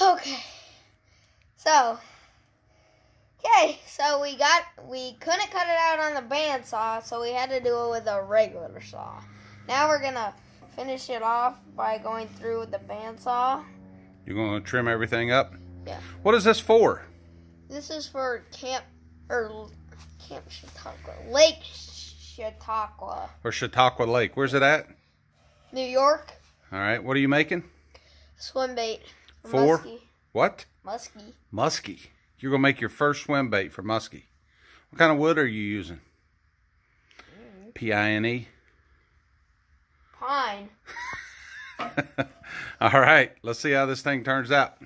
Okay. So. Okay, so we got we couldn't cut it out on the bandsaw, so we had to do it with a regular saw. Now we're gonna finish it off by going through with the bandsaw. You're gonna trim everything up? Yeah. What is this for? This is for Camp or Camp Chautauqua, Lake Chautauqua, Or Chautauqua Lake. Where's it at? New York. All right. What are you making? Swim bait. For? Muskie. What? Muskie. Muskie. You're gonna make your first swim bait for muskie. What kind of wood are you using? Mm. P I N E. Pine. All right. Let's see how this thing turns out.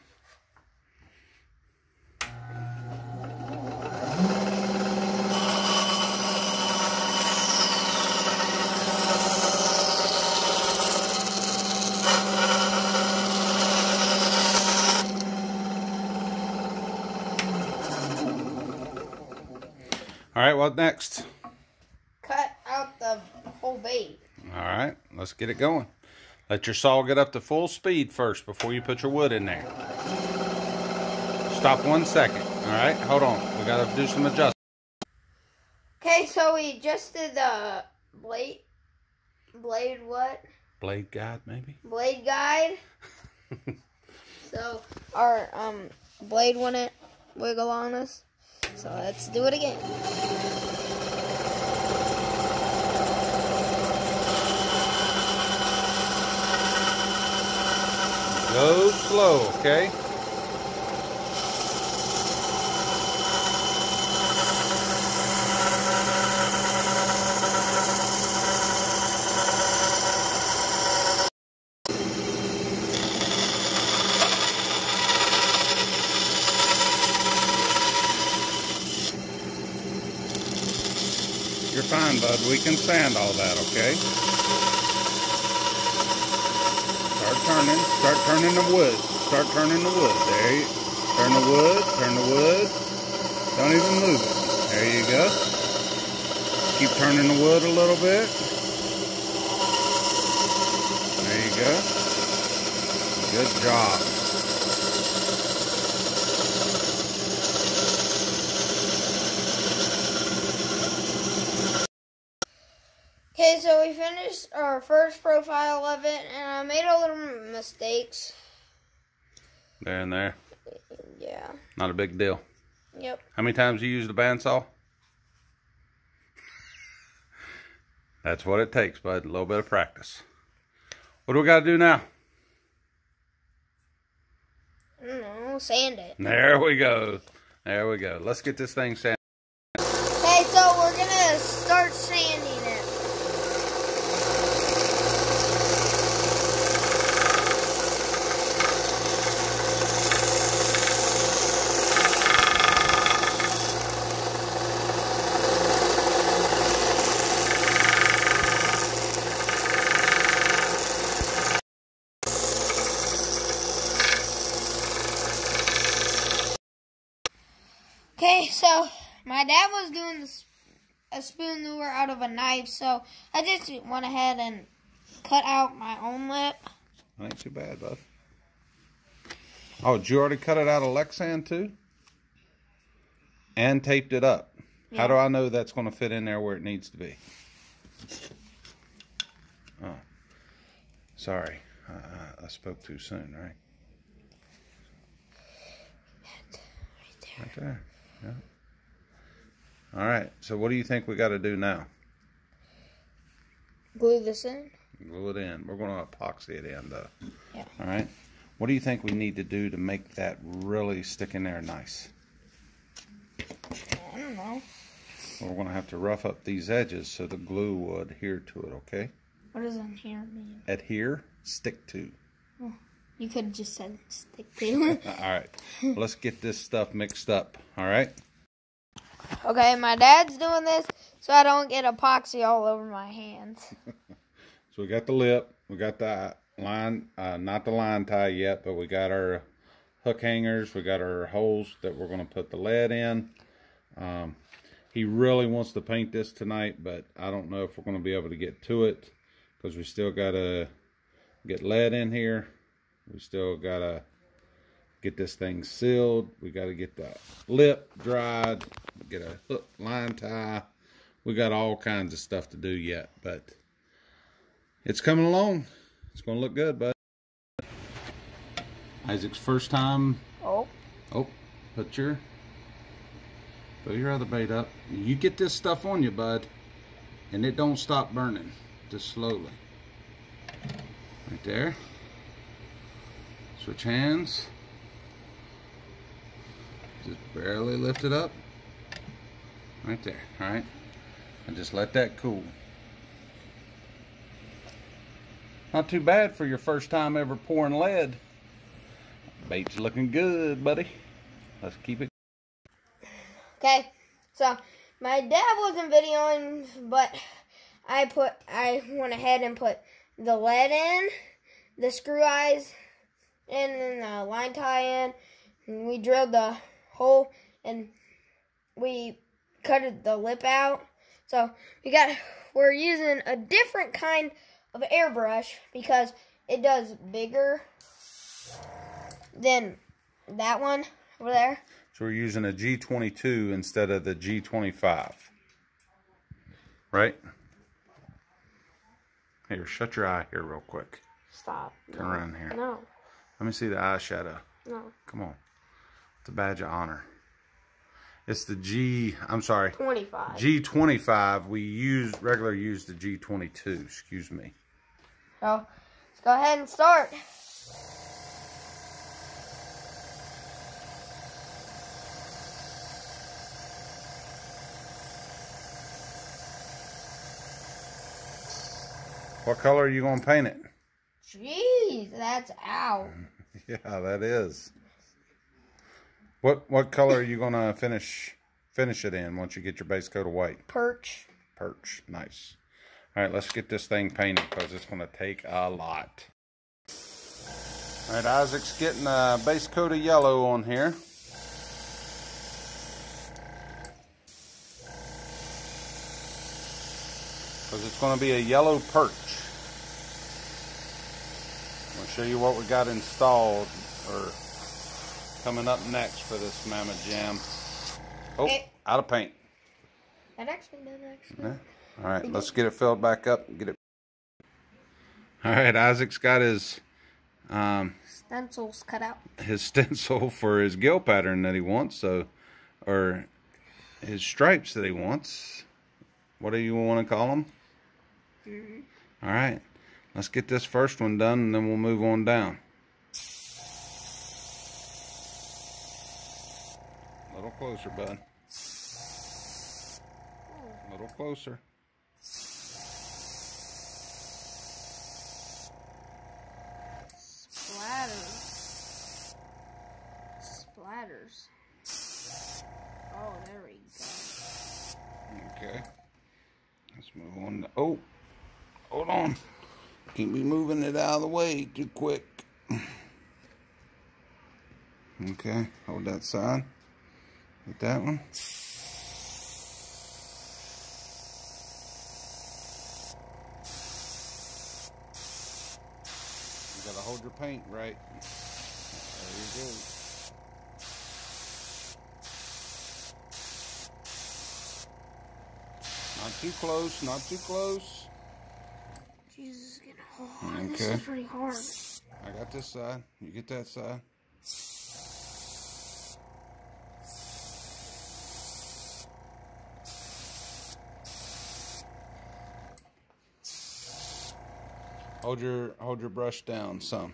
All right, what next? Cut out the whole bait. All right, let's get it going. Let your saw get up to full speed first before you put your wood in there. Stop one second. All right, hold on. We got to do some adjustments. Okay, so we adjusted the blade. Blade what? Blade guide, maybe? Blade guide. so our um blade wouldn't wiggle on us. So let's do it again. Go slow, okay? You're fine, bud. We can sand all that, okay? Start turning. Start turning the wood. Start turning the wood. There you turn the wood. Turn the wood. Don't even move it. There you go. Keep turning the wood a little bit. There you go. Good job. Okay, so we finished our first profile of it, and I made a little mistakes. There and there. Yeah. Not a big deal. Yep. How many times you use the bandsaw? That's what it takes, bud. A little bit of practice. What do we got to do now? I don't know. Sand it. There we go. There we go. Let's get this thing sanded. Okay, so we're gonna start sanding it. Okay, so my dad was doing this, a spoon lure out of a knife, so I just went ahead and cut out my own lip. Ain't too bad, bud. Oh, did you already cut it out of Lexan too? And taped it up. How do I know that's going to fit in there where it needs to be? Oh, sorry. I, I, I spoke too soon, right? Right there. Yeah. All right. So what do you think we got to do now? Glue this in. Glue it in. We're going to epoxy it in, though. Yeah. All right. What do you think we need to do to make that really stick in there nice? I don't know. We're going to have to rough up these edges so the glue will adhere to it, okay? What does adhere mean? Adhere, stick to. Oh, you could have just said stick to. All right. Let's get this stuff mixed up, all right? okay, my dad's doing this so I don't get epoxy all over my hands. So we got the lip, we got the line, uh, not the line tie yet, but we got our hook hangers, we got our holes that we're going to put the lead in. Um, he really wants to paint this tonight, but I don't know if we're going to be able to get to it because we still got to get lead in here. We still got to get this thing sealed. We got to get the lip dried, get a hook line tie. We got all kinds of stuff to do yet, but it's coming along. It's going to look good, bud. Isaac's first time. Oh. Oh, put your put your other bait up. You get this stuff on you, bud, and it don't stop burning. Just slowly. Right there. Switch hands. Just barely lift it up. Right there, all right? And just let that cool. Not too bad for your first time ever pouring lead. Bait's looking good, buddy. Let's keep it. Okay, so my dad wasn't videoing, but I put I went ahead and put the lead in, the screw eyes, and then the line tie in. And we drilled the hole and we cut the lip out. So we got we're using a different kind of airbrush because it does bigger than that one over there. So we're using a G22 instead of the G25. Right? Here, shut your eye here real quick. Stop. Turn no. around here. No. Let me see the eyeshadow. No. Come on. It's a badge of honor. It's the G, I'm sorry, 25. G25. We use, regular use the G22, excuse me. So, let's go ahead and start. What color are you going to paint it? Jeez, that's out. Yeah, that is. What what color are you gonna finish finish it in once you get your base coat of white? Perch. Perch, nice. All right, let's get this thing painted because it's gonna take a lot. All right, Isaac's getting a base coat of yellow on here. Because it's gonna be a yellow perch. I'll show you what we got installed or coming up next for this Mama Jam. Oh, Hey. out of paint. That actually did actually. Yeah. All right, let's get it filled back up. Get it. All right, Isaac's got his um, Stencils cut out. his stencil for his gill pattern that he wants. So, or his stripes that he wants. What do you want to call them? All right, let's get this first one done, and then we'll move on down. Little closer, bud. A little closer. Splatters. Splatters. Oh, there we go. Okay. Let's move on. To, oh, hold on. Can't be moving it out of the way too quick. Okay, hold that side. Hit that one. You gotta hold your paint right. There you go. Not too close, not too close. Jesus, it's getting hard. This is pretty hard. I got this side. You get that side. Hold your hold your brush down some.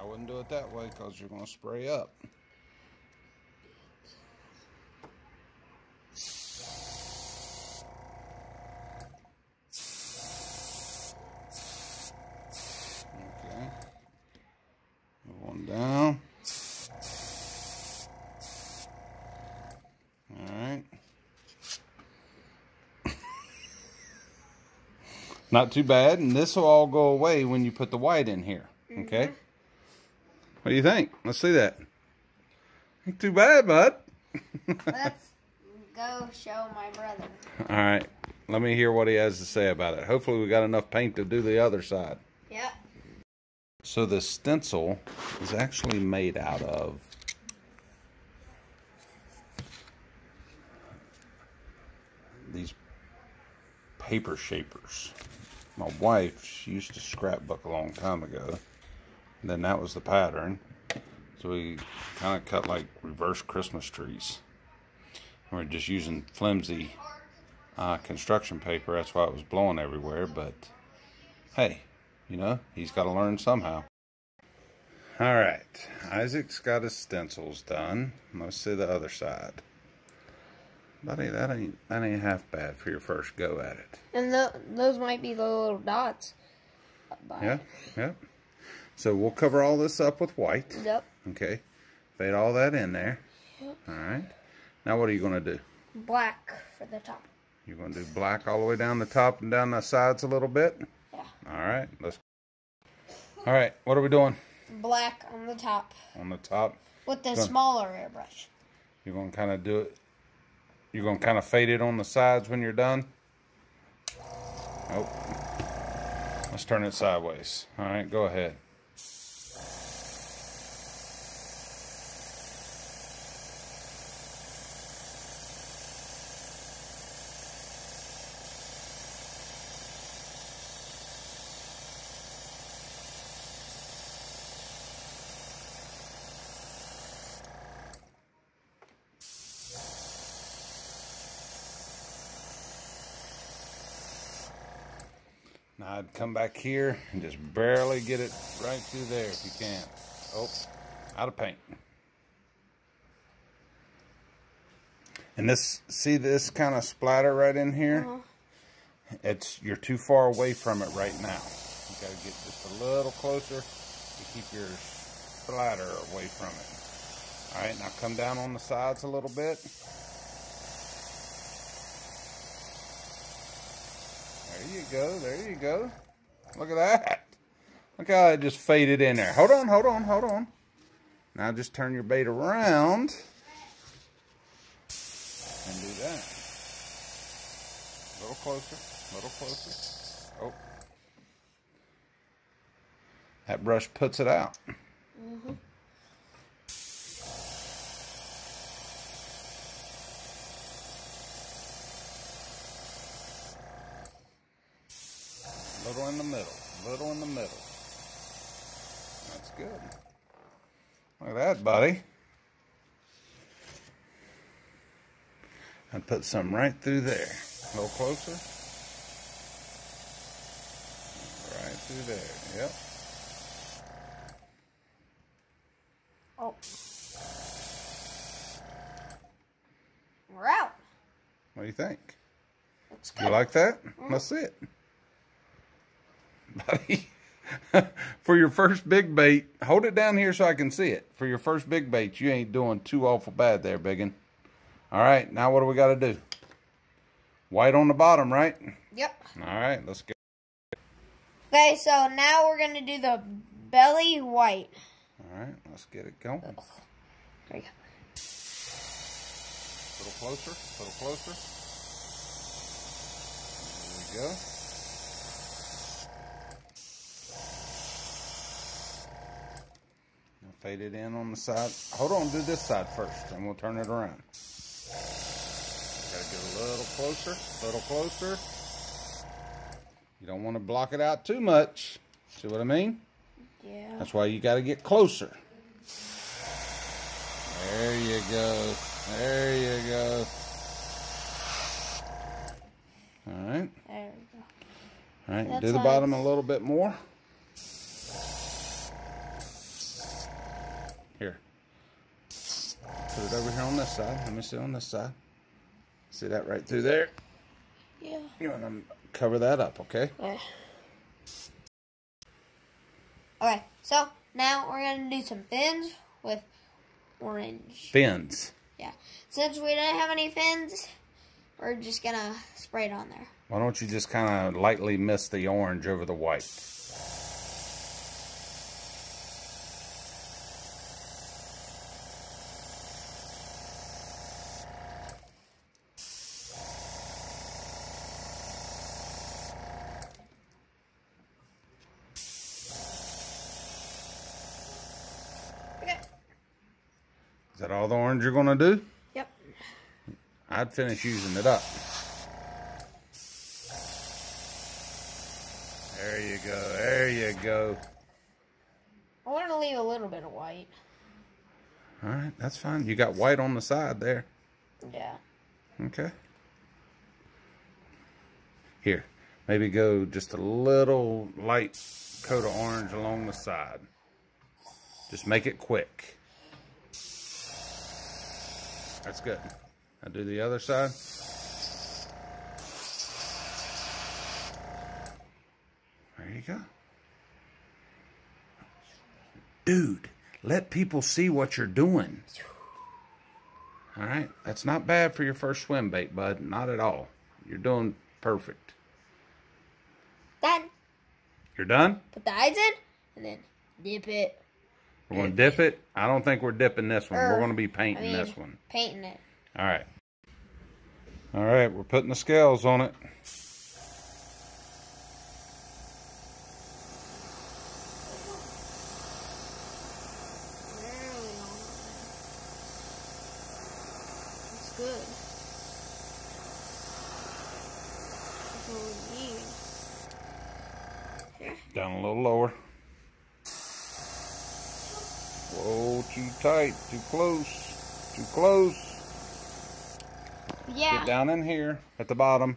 I wouldn't do it that way because you're going to spray up. Okay. Move one down. Alright. Not too bad, and this will all go away when you put the white in here. Okay? Mm-hmm. What do you think? Let's see that. Ain't too bad, bud. Let's go show my brother. Alright. Let me hear what he has to say about it. Hopefully we got enough paint to do the other side. Yep. So the stencil is actually made out of these paper shapers. My wife, she used to scrapbook a long time ago. And then that was the pattern. So we kind of cut like reverse Christmas trees. And we're just using flimsy uh, construction paper. That's why it was blowing everywhere. But hey, you know, he's got to learn somehow. All right, Isaac's got his stencils done. Let's see the other side. Buddy, that ain't that ain't half bad for your first go at it. And the, those might be the little dots. Yeah, yeah. So we'll cover all this up with white. Yep. Okay. Fade all that in there. Yep. All right. Now what are you going to do? Black for the top. You're going to do black all the way down the top and down the sides a little bit? Yeah. All right. Let's. All right. What are we doing? Black on the top On the top, with the Done. smaller airbrush. you're going to kind of do it. You're going to kind of fade it on the sides when you're done. Nope. Let's turn it sideways. All right. Go ahead. I'd come back here and just barely get it right through there if you can. Oh, out of paint. And this, see this kind of splatter right in here? Uh-huh. It's, you're too far away from it right now. You gotta get just a little closer to keep your splatter away from it. All right, now come down on the sides a little bit. There you go. There you go. Look at that. Look how it just faded in there. Hold on, hold on, hold on. Now just turn your bait around and do that. A little closer, a little closer. Oh. That brush puts it out. Mm-hmm. Little in the middle. Little in the middle. That's good. Look at that, buddy. And put some right through there. A little closer. Right through there. Yep. Oh. We're out. What do you think? You good. like that? Mm. Let's see it. Buddy, for your first big bait, hold it down here so I can see it. For your first big bait, you ain't doing too awful bad there, biggin. All right, now what do we got to do? White on the bottom, right? Yep. All right, let's get. Okay, so now we're gonna do the belly white. All right, let's get it going. There you go. A little closer, a little closer. There we go. Fade it in on the side. Hold on, do this side first, and we'll turn it around. Gotta get a little closer, a little closer. You don't want to block it out too much. See what I mean? Yeah. That's why you got to get closer. There you go. There you go. All right. There we go. All right. That's Do the bottom a little bit more. Here. Put it over here on this side. Let me see on this side. See that right through there? Yeah. You want to cover that up, okay? Okay. Okay, so now we're gonna do some fins with orange. Fins. Yeah. Since we didn't have any fins, we're just gonna spray it on there. Why don't you just kind of lightly mist the orange over the white? Is that all the orange you're gonna do? Yep. I'd finish using it up. There you go. There you go. I want to leave a little bit of white. All right, that's fine. You got white on the side there. Yeah. Okay. Here, maybe go just a little light coat of orange along the side. Just make it quick. That's good. Now do the other side. There you go. Dude, let people see what you're doing. All right, that's not bad for your first swim bait, bud. Not at all. You're doing perfect. Done. You're done? put the eyes in and then dip it. We're going to dip it. I don't think we're dipping this one. We're Er, going to be I painting mean, this one. Painting it. All right. All right, we're putting the scales on it. Really long. That's good. That's what we need. Down a little lower. Whoa, too tight, too close, too close. Yeah. Get at the bottom.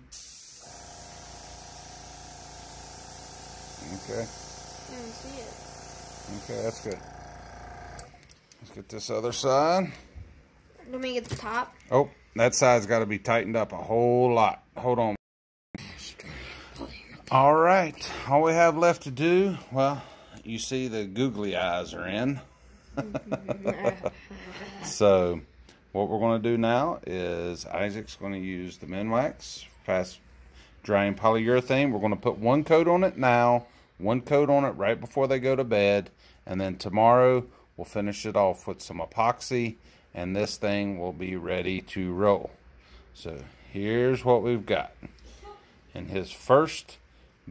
Okay, I didn't see it. okay, that's good. Let's get this other side. Let me get the top. Oh, that side's got to be tightened up a whole lot. Hold on. All right, all we have left to do, well, you see the googly eyes are in. so, what we're going to do now is Isaac's going to use the Minwax fast drying polyurethane. We're going to put one coat on it now, one coat on it right before they go to bed, and then tomorrow we'll finish it off with some epoxy, and this thing will be ready to roll. So, here's what we've got. In his first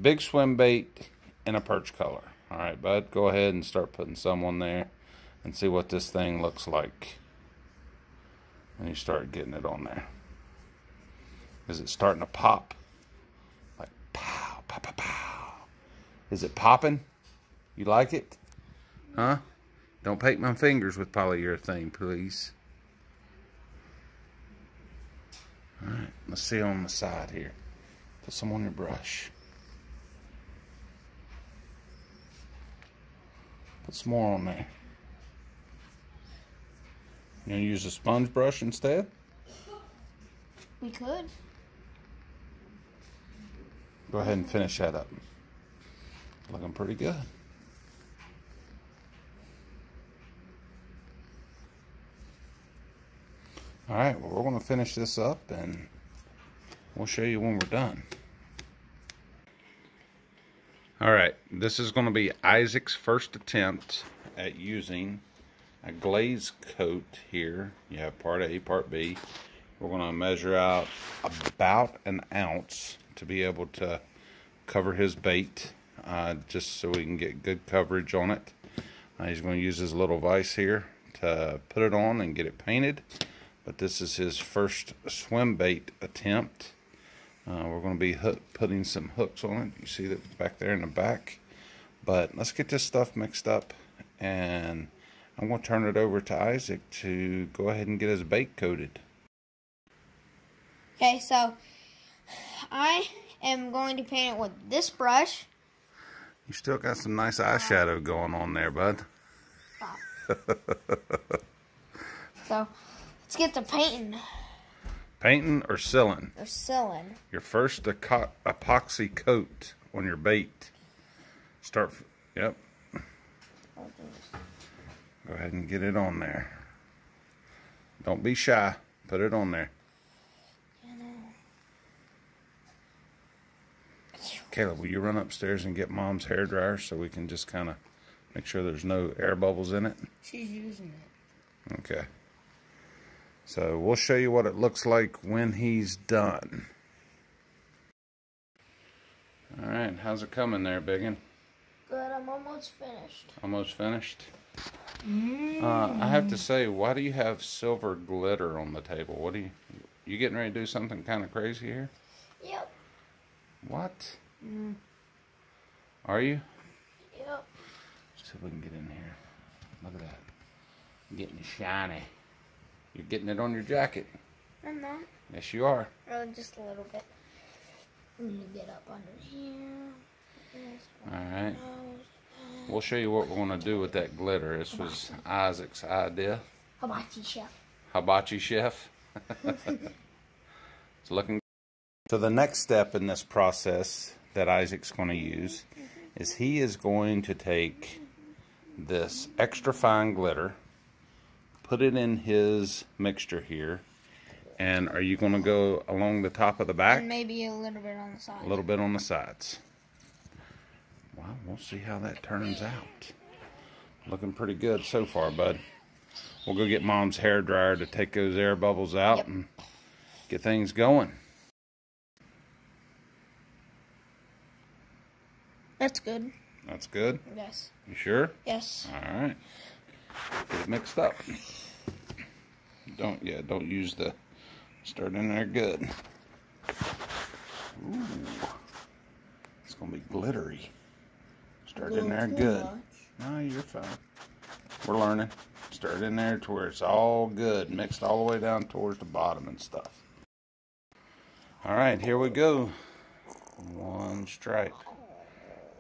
big swim bait in a perch color. All right, bud, go ahead and start putting some on there and see what this thing looks like. And you start getting it on there. Is it starting to pop? Like pow, pow, pow, pow. Is it popping? You like it? Huh? Don't paint my fingers with polyurethane, please. All right, let's see on the side here. Put some on your brush. Put some more on there. You gonna use a sponge brush instead? We could. Go ahead and finish that up. Looking pretty good. All right, well, we're going to finish this up and we'll show you when we're done. All right, this is going to be Isaac's first attempt at using a glaze coat here. You have part A, part B. We're going to measure out about an ounce to be able to cover his bait, uh, just so we can get good coverage on it. Uh, he's going to use his little vise here to put it on and get it painted. But this is his first swim bait attempt. Uh, we're going to be hook, putting some hooks on it. You see that back there in the back. But let's get this stuff mixed up and I'm going to turn it over to Isaac to go ahead and get his bait coated. Okay, so I am going to paint it with this brush. You still got some nice eyeshadow going on there, bud. So let's get the painting Painting or sealing? or sealing. Your first epoxy coat on your bait. Start, f- yep. Go ahead and get it on there. Don't be shy. Put it on there. Caleb, will you run upstairs and get mom's hair dryer so we can just kind of make sure there's no air bubbles in it? She's using it. Okay. So we'll show you what it looks like when he's done. All right, how's it coming there, Biggin? Good, I'm almost finished. Almost finished? Uh, I have to say, why do you have silver glitter on the table? What do you? You getting ready to do something kind of crazy here? Yep. What? Are you? Yep. See if we can get in here. Look at that. Getting shiny. You're getting it on your jacket. I'm not. Yes, you are. Oh, just a little bit. I'm gonna get up under here. All right. nose. We'll show you what we're going to do with that glitter. This was Isaac's idea. Hibachi chef. Hibachi chef. it's looking. So the next step in this process that Isaac's going to use is he is going to take this extra fine glitter, put it in his mixture here, and are you going to go along the top of the back? And maybe a little bit on the side. a little bit on the sides. Well, we'll see how that turns out. Looking pretty good so far, bud. We'll go get mom's hair dryer to take those air bubbles out Yep. and get things going. That's good. That's good. Yes. You sure? Yes. All right. Get it mixed up. Don't yeah, don't use the start in there good. Ooh. It's gonna be glittery. Start in there good. No, you're fine. We're learning. Stir it in there to where it's all good, mixed all the way down towards the bottom and stuff. All right, here we go. One stripe,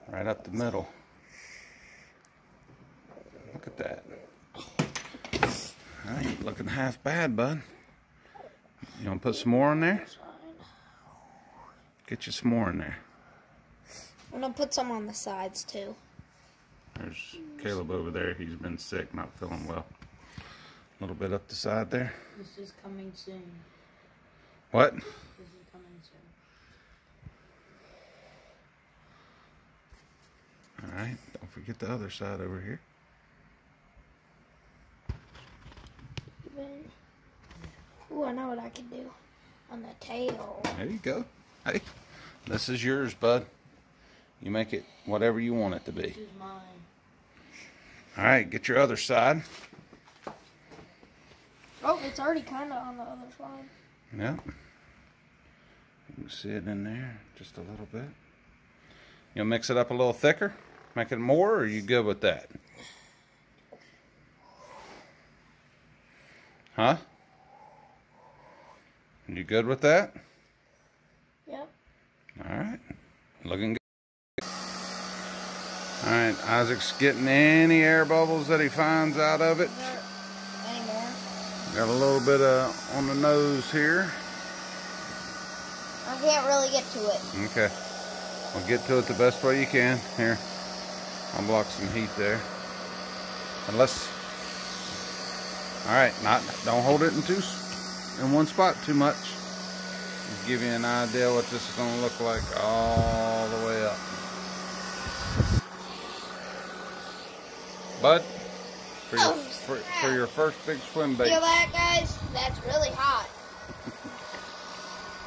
right up the middle. Look at that. I ain't looking half bad, bud. You want to put some more in there? Get you some more in there. I'm gonna put some on the sides too. There's Caleb over there. He's been sick, not feeling well. A little bit up the side there. This is coming soon. What? This is coming soon. All right. Don't forget the other side over here. Ooh, I know what I can do. On the tail. There you go. Hey, this is yours, bud. You make it whatever you want it to be. This is mine. All right. Get your other side. Oh, it's already kind of on the other side. Yep. You can see it in there just a little bit. You'll mix it up a little thicker? Make it more, or are you good with that? Huh? You good with that? Yep. All right. Looking good. All right. Isaac's getting any air bubbles that he finds out of it. Is there any more? Got a little bit of on the nose here. I can't really get to it. Okay. Well, get to it the best way you can. Here, I'll block some heat there. Unless, all right, not don't hold it in two in one spot too much. Give you an idea what this is going to look like all the way up. Bud, for your Oh, for, for your first big swim bait, Feel that, guys? That's really hot.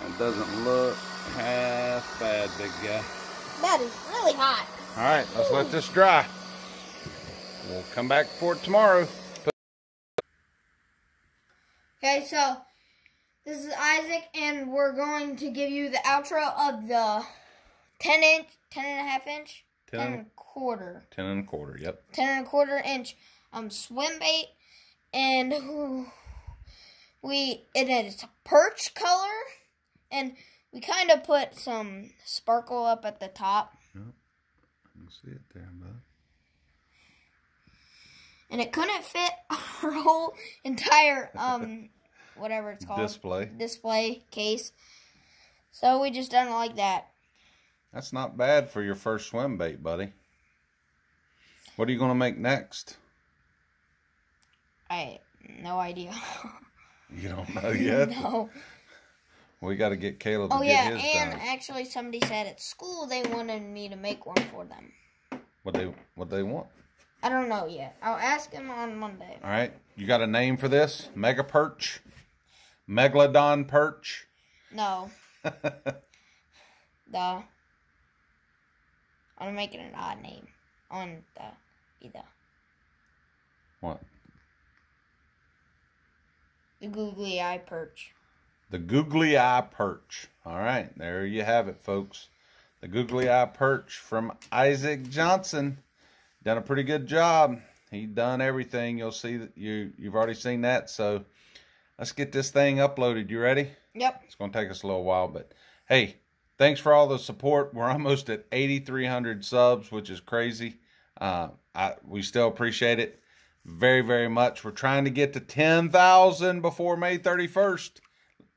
it doesn't look half bad, big guy. That is really hot. All right, let's let this dry. We'll come back for it tomorrow. Okay, so this is Isaac, and we're going to give you the outro of the 10 inch, 10 and a half inch, 10, 10, and a quarter, ten and a quarter, yep. 10 and a quarter inch um swim bait, and ooh, we it is a perch color, and we kind of put some sparkle up at the top, You can see it there, bud. and it couldn't fit our whole entire um whatever it's called Display. display case. So we just done it like that. That's not bad for your first swim bait, buddy. What are you going to make next? I no idea. You don't know yet? no. We got to get Caleb to Oh yeah, and done. actually somebody said at school they wanted me to make one for them. What they what they want? I don't know yet. I'll ask him on Monday. All right, you got a name for this? Mega perch, megalodon perch. No. the I'm making an odd name on the be the What? The googly eye perch. The googly eye perch. All right, there you have it, folks. The googly eye perch from Isaac Johnson. Done a pretty good job. He done everything. You'll see that you you've already seen that. So let's get this thing uploaded. You ready? Yep. It's gonna take us a little while, but hey, thanks for all the support. We're almost at 8,300 subs, which is crazy. Uh, I we still appreciate it very very much. We're trying to get to 10,000 before May 31st.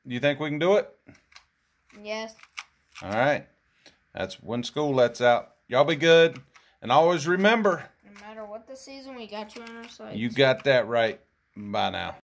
You think we can do it? Yes. All right. That's when school lets out. Y'all be good. And always remember, No matter what the season, we got you on our side. you got that right. Bye now.